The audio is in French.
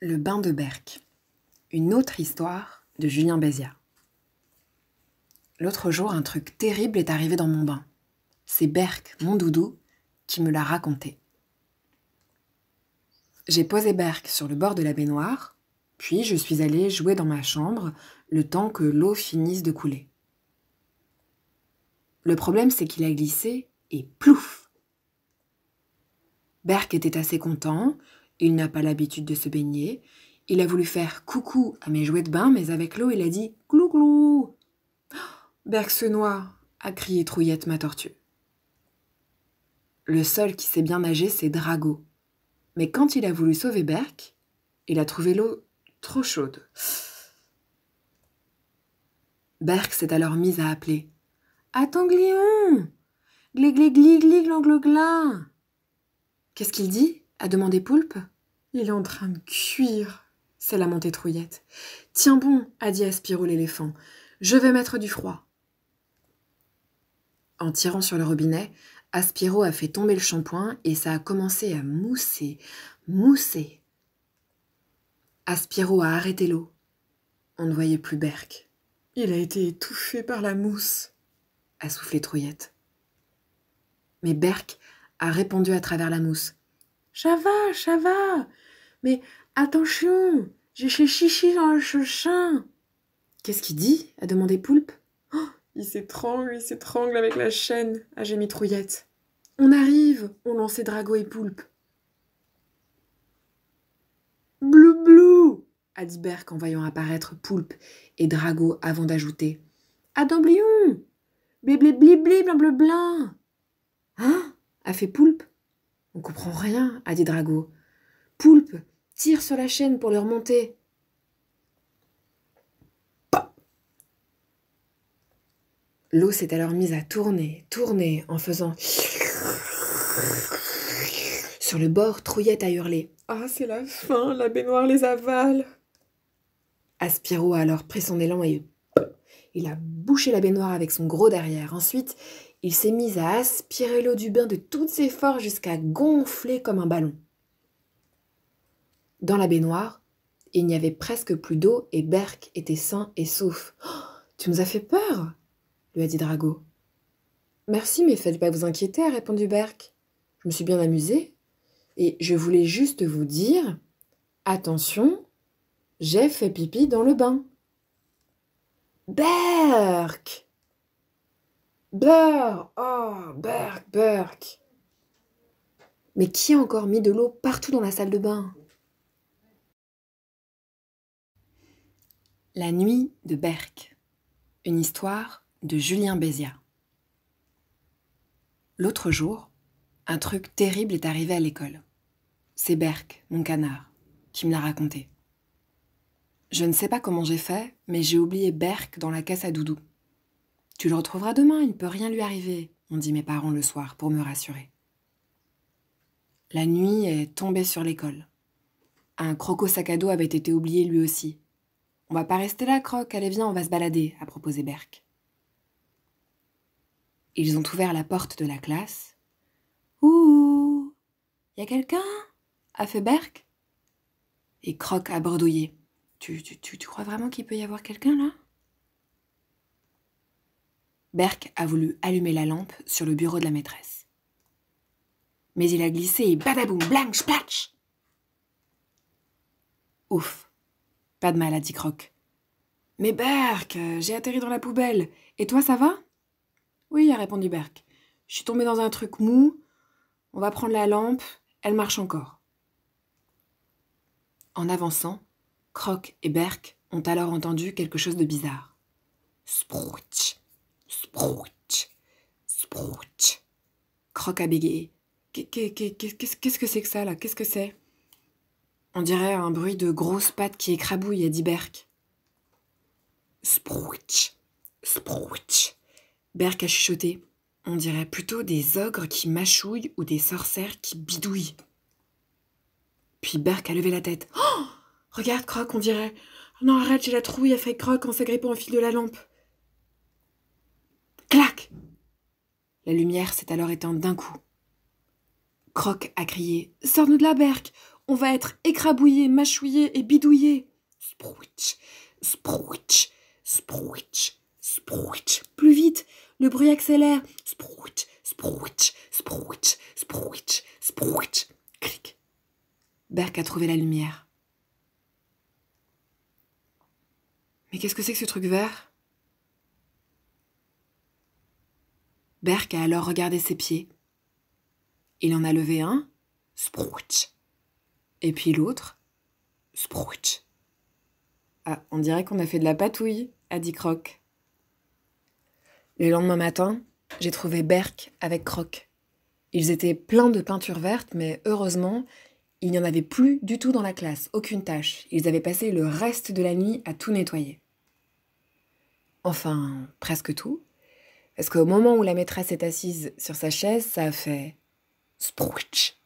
Le bain de Berck. Une autre histoire de Julien Béziat. L'autre jour, un truc terrible est arrivé dans mon bain. C'est Berck, mon doudou, qui me l'a raconté. J'ai posé Berck sur le bord de la baignoire, puis je suis allée jouer dans ma chambre le temps que l'eau finisse de couler. Le problème, c'est qu'il a glissé et plouf Berck était assez content, il n'a pas l'habitude de se baigner. Il a voulu faire coucou à mes jouets de bain, mais avec l'eau, il a dit glou glou. Berg se noie, a crié Trouillette ma tortue. Le seul qui sait bien nager, c'est Drago. Mais quand il a voulu sauver Berk, il a trouvé l'eau trop chaude. Berk s'est alors mise à appeler Attends, Glion Glé glé gli gli Qu'est-ce qu'il dit? a demandé Poulpe. Il est en train de cuire, s'est lamentée Trouillette. Tiens bon, a dit Aspirou l'éléphant, je vais mettre du froid. En tirant sur le robinet, Aspiro a fait tomber le shampoing et ça a commencé à mousser, mousser. Aspiro a arrêté l'eau. On ne voyait plus Berck. Il a été étouffé par la mousse, a soufflé Trouillette. Mais Berck a répondu à travers la mousse. Ça va, ça va. Mais attention, j'ai chez Chichi dans le chochin. Qu'est-ce qu'il dit? A demandé Poulpe. Oh, il s'étrangle, il s'étrangle avec la chaîne, a gémi Trouillette. On arrive, ont lancé Drago et Poulpe. Blou blou a dit Berck en voyant apparaître Poulpe et Drago avant d'ajouter Adamblion Bliblé blibli bleu blanc Hein? A fait Poulpe. On comprend rien, a dit Drago. Poulpe, tire sur la chaîne pour le remonter. L'eau s'est alors mise à tourner, tourner, en faisant. Sur le bord, Trouillette a hurlé. Ah, c'est la fin, la baignoire les avale. Aspiro a alors pris son élan et il a bouché la baignoire avec son gros derrière. Ensuite, il s'est mis à aspirer l'eau du bain de toutes ses forces jusqu'à gonfler comme un ballon. Dans la baignoire, il n'y avait presque plus d'eau et Berck était sain et sauf. Oh, tu nous as fait peur lui a dit Drago. Merci, mais faites pas vous inquiéter, a répondu Berck. Je me suis bien amusé. Et je voulais juste vous dire attention, j'ai fait pipi dans le bain. Berk Oh, Berk, Berk Mais qui a encore mis de l'eau partout dans la salle de bain? La nuit de Berck. Une histoire de Julien Béziat. L'autre jour, un truc terrible est arrivé à l'école. C'est Berck, mon canard, qui me l'a raconté. Je ne sais pas comment j'ai fait, mais j'ai oublié Berck dans la caisse à doudou. Tu le retrouveras demain, il ne peut rien lui arriver, ont dit mes parents le soir pour me rassurer. La nuit est tombée sur l'école. Un croco sac à dos avait été oublié lui aussi. On va pas rester là, Croc, allez viens, on va se balader, a proposé Berck. Ils ont ouvert la porte de la classe. Ouh Y a quelqu'un? a fait Berck. Et Croc a bredouillé. Tu, tu, tu, tu crois vraiment qu'il peut y avoir quelqu'un là? Berk a voulu allumer la lampe sur le bureau de la maîtresse. Mais il a glissé et badaboum, blanc, splatch Ouf, pas de mal, a dit Croc. Mais Berk, j'ai atterri dans la poubelle. Et toi, ça va? Oui, a répondu Berk. Je suis tombé dans un truc mou. On va prendre la lampe, elle marche encore. En avançant, Croc et Berk ont alors entendu quelque chose de bizarre. Sprouch Sprouch, sprouch. Croc a bégayé. Qu'est-ce que c'est que ça là? Qu'est-ce que c'est? On dirait un bruit de grosses pattes qui écrabouillent, dit Berk. Sprouch, sprouch. Berk a chuchoté. On dirait plutôt des ogres qui mâchouillent ou des sorcières qui bidouillent. Puis Berk a levé la tête. Oh Regarde, Croc, on dirait. Non, arrête, j'ai la trouille, a fait Croc en s'agrippant au fil de la lampe. Clac La lumière s'est alors éteinte d'un coup. Croc a crié Sors-nous de la berque On va être écrabouillé, mâchouillé et bidouillé. Sprouitch, sprouitch, sprouitch, sprouitch. Plus vite, le bruit accélère. Sprouitch, sprouitch, sprouitch, sprouitch, sprouitch. Clic. Berk a trouvé la lumière. Mais qu'est-ce que c'est que ce truc vert? Berk a alors regardé ses pieds. Il en a levé un, sprouch. Et puis l'autre, sprouch. Ah, on dirait qu'on a fait de la patouille, a dit Croc. Le lendemain matin, j'ai trouvé Berk avec Croc. Ils étaient pleins de peinture verte, mais heureusement, il n'y en avait plus du tout dans la classe, aucune tâche. Ils avaient passé le reste de la nuit à tout nettoyer. Enfin, presque tout. Parce qu'au moment où la maîtresse est assise sur sa chaise, ça a fait sprouch.